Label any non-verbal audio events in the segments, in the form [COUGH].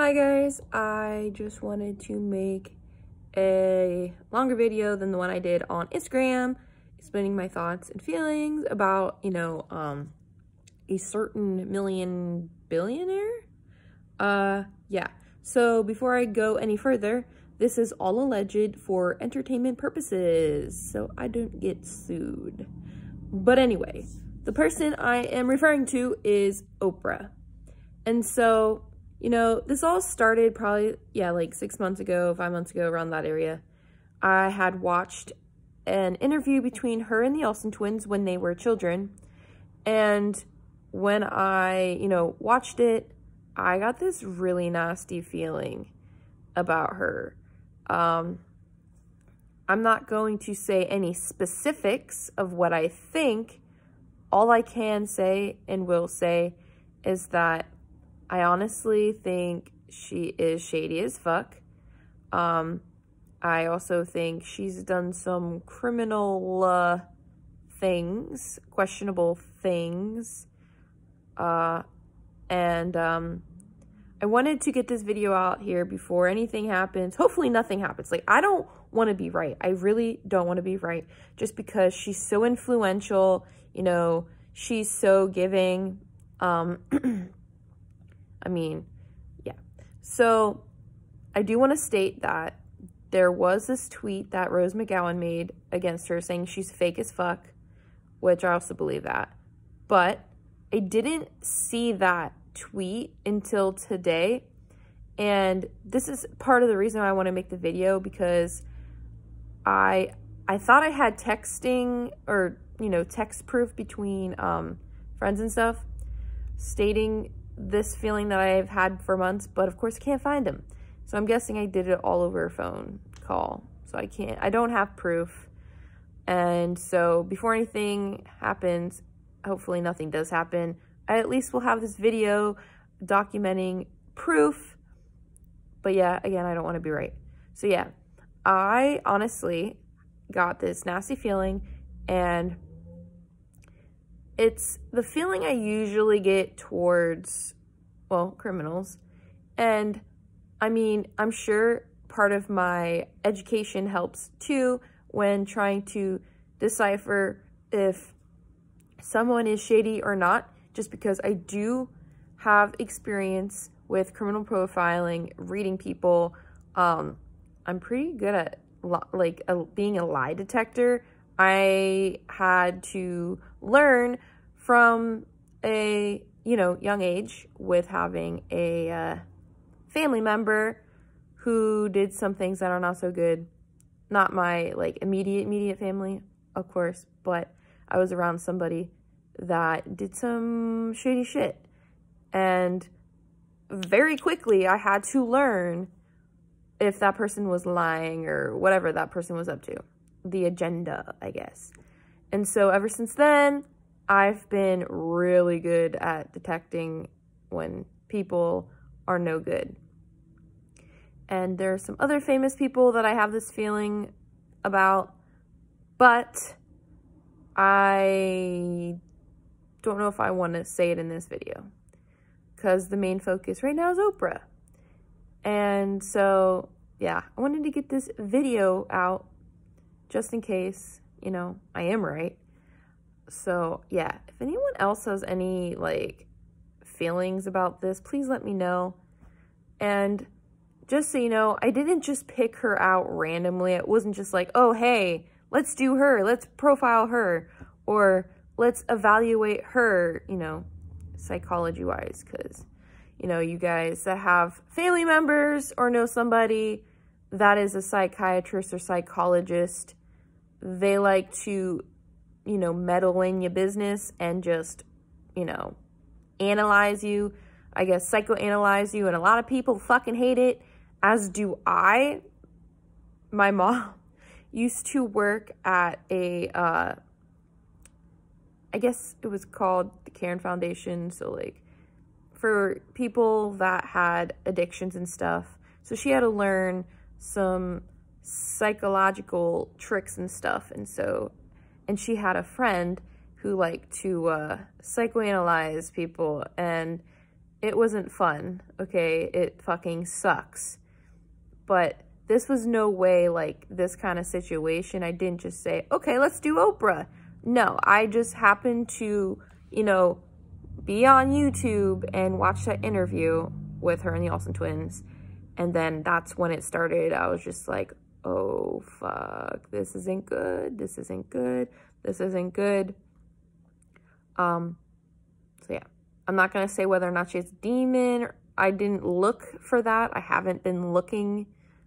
Hi guys, I just wanted to make a longer video than the one I did on Instagram, explaining my thoughts and feelings about, you know, um, a certain million billionaire. Uh, yeah. So before I go any further, this is all alleged for entertainment purposes, so I don't get sued. But anyway, the person I am referring to is Oprah. And so, you know, this all started probably, yeah, like six months ago, five months ago, around that area. I had watched an interview between her and the Olsen twins when they were children. And when I, you know, watched it, I got this really nasty feeling about her. Um, I'm not going to say any specifics of what I think. All I can say and will say is that I honestly think she is shady as fuck. Um, I also think she's done some criminal uh, things, questionable things. Uh, and um, I wanted to get this video out here before anything happens. Hopefully nothing happens. Like, I don't want to be right. I really don't want to be right just because she's so influential. You know, she's so giving. Um, [CLEARS THROAT] I mean, yeah. So I do want to state that there was this tweet that Rose McGowan made against her saying she's fake as fuck, which I also believe that. But I didn't see that tweet until today. And this is part of the reason I want to make the video because I I thought I had texting or, you know, text proof between um, friends and stuff stating this feeling that I've had for months, but of course can't find them. So I'm guessing I did it all over a phone call. So I can't, I don't have proof. And so before anything happens, hopefully nothing does happen, I at least will have this video documenting proof. But yeah, again, I don't want to be right. So yeah, I honestly got this nasty feeling and it's the feeling I usually get towards, well, criminals. And I mean, I'm sure part of my education helps too when trying to decipher if someone is shady or not just because I do have experience with criminal profiling, reading people. Um, I'm pretty good at like a, being a lie detector. I had to learn from a, you know, young age with having a uh, family member who did some things that are not so good. Not my like immediate, immediate family, of course, but I was around somebody that did some shady shit. And very quickly, I had to learn if that person was lying or whatever that person was up to. The agenda, I guess. And so ever since then, I've been really good at detecting when people are no good. And there are some other famous people that I have this feeling about, but I don't know if I want to say it in this video because the main focus right now is Oprah. And so, yeah, I wanted to get this video out just in case, you know, I am right. So, yeah, if anyone else has any, like, feelings about this, please let me know. And just so you know, I didn't just pick her out randomly. It wasn't just like, oh, hey, let's do her. Let's profile her. Or let's evaluate her, you know, psychology-wise. Because, you know, you guys that have family members or know somebody that is a psychiatrist or psychologist, they like to, you know, meddle in your business and just, you know, analyze you. I guess psychoanalyze you. And a lot of people fucking hate it as do I. My [LAUGHS] mom used to work at a, uh, I guess it was called the Caron Foundation. So, like, for people that had addictions and stuff. So, she had to learn some psychological tricks and stuff. And so, and she had a friend who liked to uh, psychoanalyze people. And it wasn't fun, okay? It fucking sucks. But this was no way like this kind of situation. I didn't just say, okay, let's do Oprah. No, I just happened to, you know, be on YouTube and watch that interview with her and the Olsen twins. And then that's when it started. I was just like, oh, fuck, this isn't good. This isn't good. This isn't good. Um, so yeah, I'm not to say whether or not she's a demon. I didn't look for that. I haven't been looking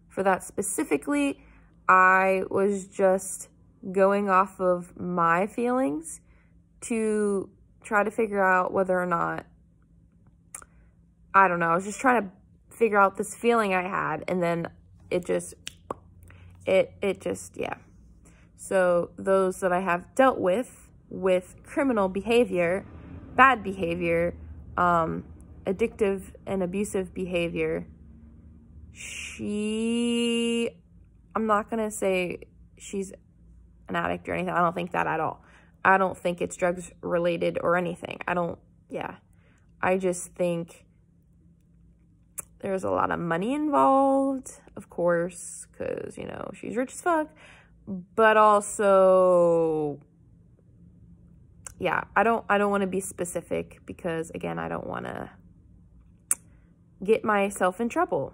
for that specifically. I was just going off of my feelings to try to figure out whether or not, I don't know, I was just trying to figure out this feeling I had and then it just, it, it just, yeah. So those that I have dealt with, with criminal behavior, bad behavior, um, addictive and abusive behavior, she, I'm not going to say she's an addict or anything. I don't think that at all. I don't think it's drugs related or anything. I don't, yeah. I just think there's a lot of money involved, of course, because, you know, she's rich as fuck. But also, yeah, I don't, I don't want to be specific because, again, I don't want to get myself in trouble.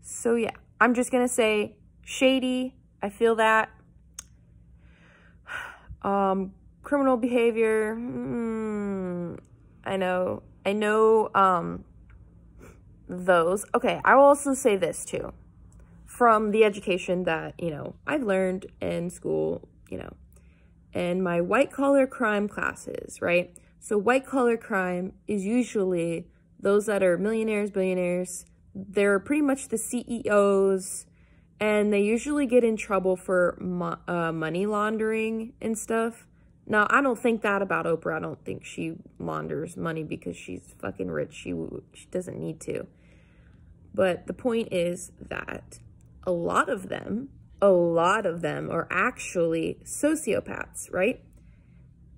So, yeah, I'm just going to say shady. I feel that. [SIGHS] Um, criminal behavior. Mm, I know. I know um, those. Okay, I will also say this too. From the education that, you know, I've learned in school, you know, and my white collar crime classes, right? So white collar crime is usually those that are millionaires, billionaires. They're pretty much the CEOs, and they usually get in trouble for mo uh, money laundering and stuff. Now, I don't think that about Oprah. I don't think she launders money because she's fucking rich. She, she doesn't need to. But the point is that a lot of them, a lot of them are actually sociopaths, right?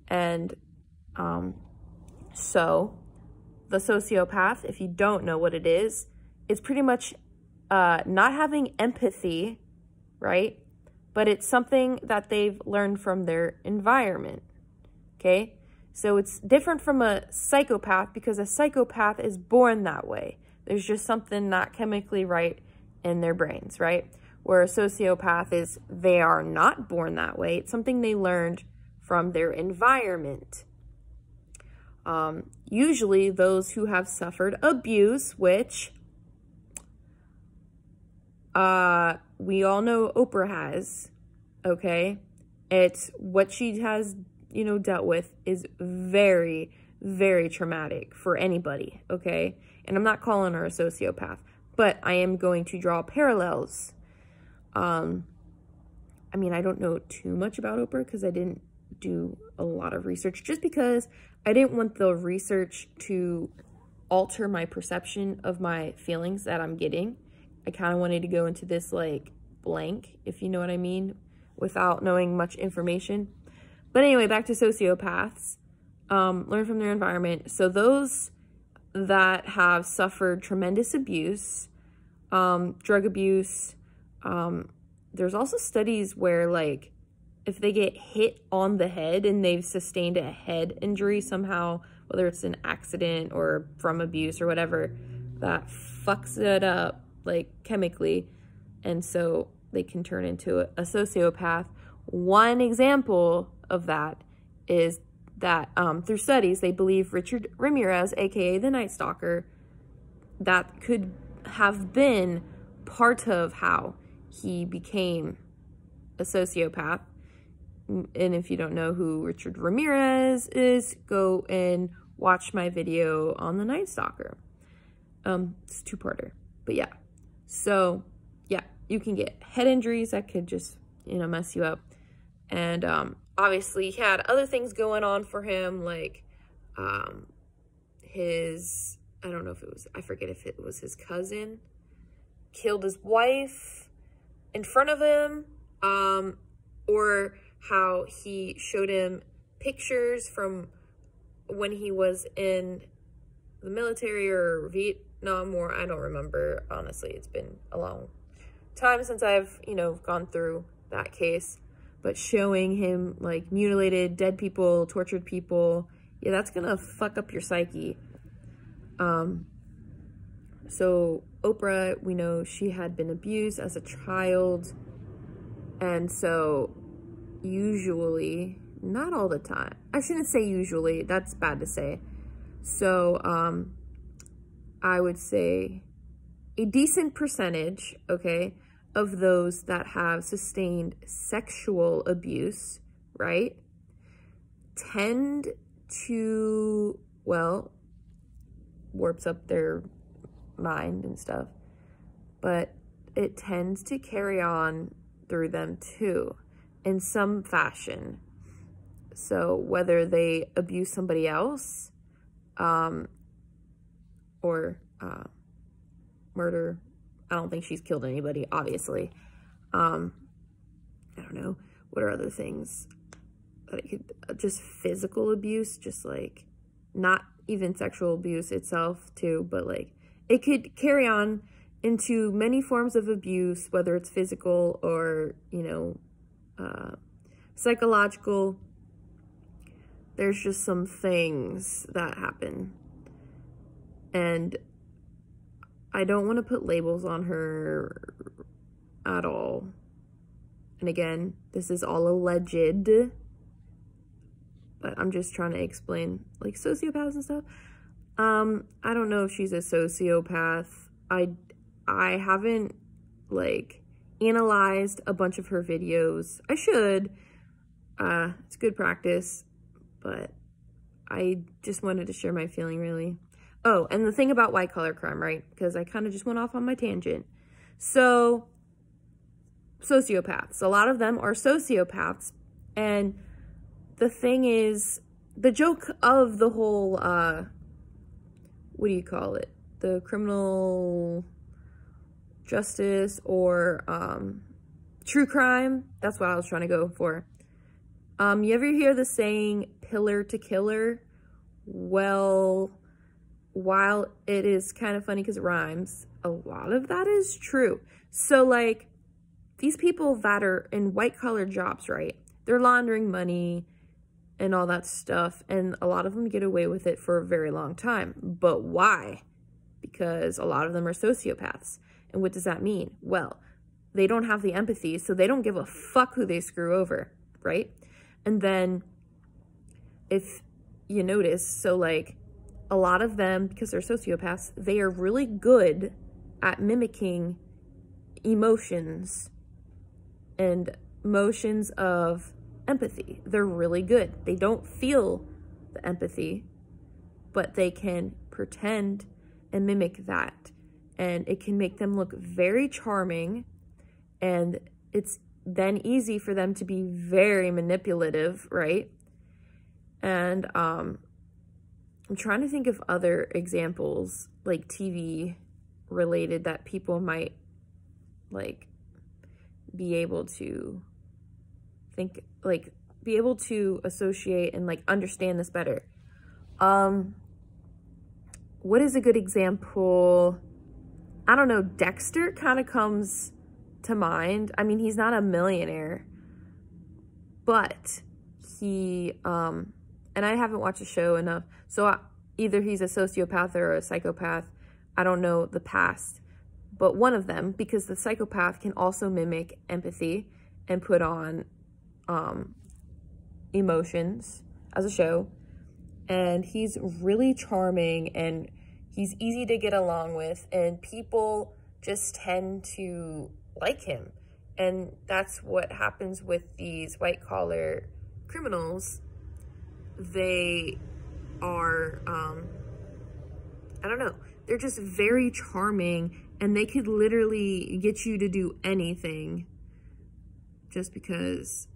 And um, so the sociopath, if you don't know what it is, it's pretty much uh, not having empathy, right? But it's something that they've learned from their environment, okay? So it's different from a psychopath because a psychopath is born that way. There's just something not chemically right in their brains, right? Where a sociopath is they are not born that way. It's something they learned from their environment. Um, usually those who have suffered abuse, which uh, we all know Oprah has, okay? It's what she has, you know, dealt with is very, very traumatic for anybody, okay? And I'm not calling her a sociopath, but I am going to draw parallels. Um, I mean, I don't know too much about Oprah because I didn't do a lot of research just because I didn't want the research to alter my perception of my feelings that I'm getting. I kind of wanted to go into this like blank, if you know what I mean, without knowing much information. But anyway, back to sociopaths. Um, learn from their environment. So those that have suffered tremendous abuse, um, drug abuse, um, there's also studies where like if they get hit on the head and they've sustained a head injury somehow, whether it's an accident or from abuse or whatever, that fucks it up like chemically and so they can turn into a, a sociopath. One example of that is that um, through studies they believe richard ramirez aka the night stalker that could have been part of how he became a sociopath. And if you don't know who richard ramirez is go and watch my video on the night stalker. Um it's two-parter but yeah so yeah, you can get head injuries that could just, you know, mess you up. And um, obviously he had other things going on for him, like um, his, I don't know if it was, I forget if it was his cousin, killed his wife in front of him, um, or how he showed him pictures from when he was in the military or Vietnam more. I don't remember. Honestly, it's been a long time since I've, you know, gone through that case. But showing him like mutilated, dead people, tortured people, yeah, that's gonna fuck up your psyche. Um, so Oprah, we know she had been abused as a child. And so usually, not all the time. I shouldn't say usually, that's bad to say. So um I would say a decent percentage, okay, of those that have sustained sexual abuse, right, tend to, well, warps up their mind and stuff, but it tends to carry on through them too in some fashion. So whether they abuse somebody else um, or uh, murder, I don't think she's killed anybody, obviously. Um, I don't know. What are other things could, uh, just physical abuse, just like not even sexual abuse itself too, but like it could carry on into many forms of abuse, whether it's physical or, you know, uh, psychological. There's just some things that happen. And I don't want to put labels on her at all. And again, this is all alleged. But I'm just trying to explain, like, sociopaths and stuff. Um, I don't know if she's a sociopath. I, I haven't, like, analyzed a bunch of her videos. I should. Uh, it's good practice, but I just wanted to share my feeling, really. Oh, and the thing about white collar crime, right? Because I kind of just went off on my tangent. So, sociopaths. A lot of them are sociopaths. And the thing is, the joke of the whole, uh, what do you call it? The criminal justice or um, true crime. That's what I was trying to go for. Um, you ever hear the saying pillar to killer? Well, while it is kind of funny because it rhymes, a lot of that is true. So like these people that are in white collar jobs, right? They're laundering money and all that stuff. And a lot of them get away with it for a very long time. But why? Because a lot of them are sociopaths. And what does that mean? Well, they don't have the empathy, so they don't give a fuck who they screw over, right? And then if you notice, so like a lot of them, because they're sociopaths, they are really good at mimicking emotions and motions of empathy. They're really good. They don't feel the empathy, but they can pretend and mimic that and it can make them look very charming and it's then easy for them to be very manipulative, right? And um, I'm trying to think of other examples, like TV related, that people might like be able to think, like, be able to associate and like understand this better. Um, what is a good example? I don't know, Dexter kind of comes to mind. I mean, he's not a millionaire, but he, um, and I haven't watched the show enough, so I, either he's a sociopath or a psychopath. I don't know the past, but one of them, because the psychopath can also mimic empathy and put on um, emotions as a show. And he's really charming and He's easy to get along with and people just tend to like him. And that's what happens with these white collar criminals. They are, um, I don't know, they're just very charming and they could literally get you to do anything just because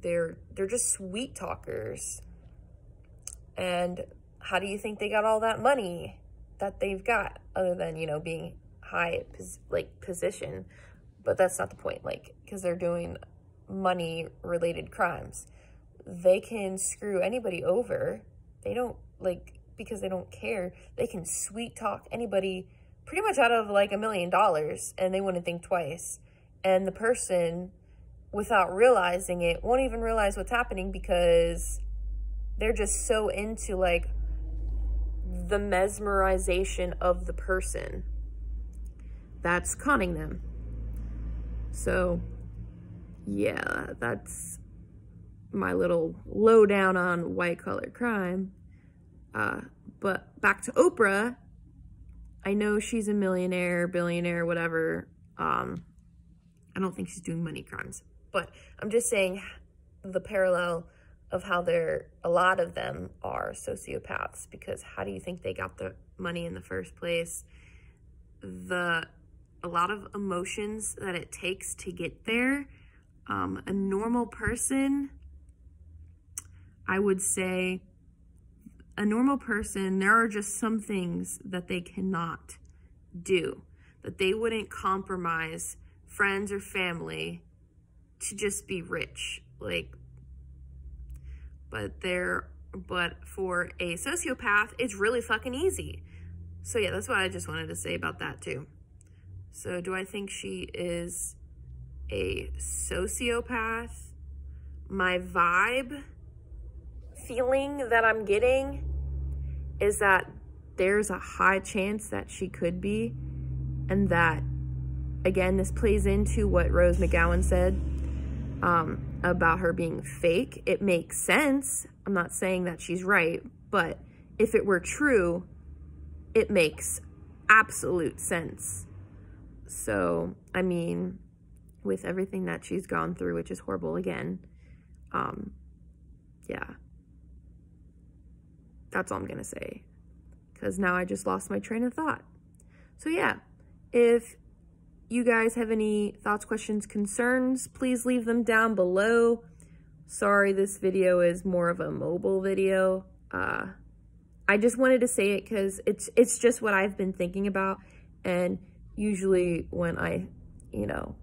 they're they're just sweet talkers. And how do you think they got all that money? that they've got other than, you know, being high like position. But that's not the point, like, because they're doing money related crimes. They can screw anybody over. They don't like because they don't care. They can sweet talk anybody pretty much out of like a million dollars and they wouldn't think twice. And the person, without realizing it, won't even realize what's happening because they're just so into like the mesmerization of the person that's conning them. So, yeah, that's my little lowdown on white collar crime. Uh, but back to Oprah, I know she's a millionaire, billionaire, whatever. Um, I don't think she's doing money crimes, but I'm just saying the parallel of how there a lot of them are sociopaths because how do you think they got the money in the first place? The a lot of emotions that it takes to get there. Um, a normal person, I would say, a normal person, there are just some things that they cannot do, that they wouldn't compromise friends or family to just be rich. Like, but they're, but for a sociopath, it's really fucking easy. So yeah, that's what I just wanted to say about that too. So do I think she is a sociopath? My vibe feeling that I'm getting is that there's a high chance that she could be and that again this plays into what Rose McGowan said um, about her being fake. It makes sense. I'm not saying that she's right, but if it were true, it makes absolute sense. So, I mean, with everything that she's gone through, which is horrible again, um, yeah. That's all I'm going to say. Because now I just lost my train of thought. So, yeah, if you guys have any thoughts, questions, concerns, please leave them down below. Sorry, this video is more of a mobile video. Uh, I just wanted to say it because it's it's just what I've been thinking about. And usually when I, you know,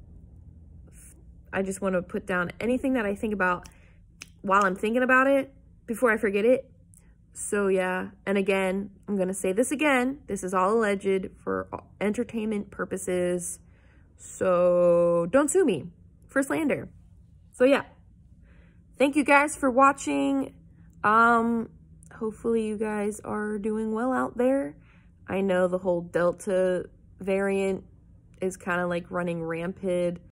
I just want to put down anything that I think about while I'm thinking about it before I forget it. So yeah, and again, I'm going to say this again. This is all alleged for entertainment purposes. So don't sue me for slander. So yeah, thank you guys for watching. Um, hopefully you guys are doing well out there. I know the whole Delta variant is kind of like running rampant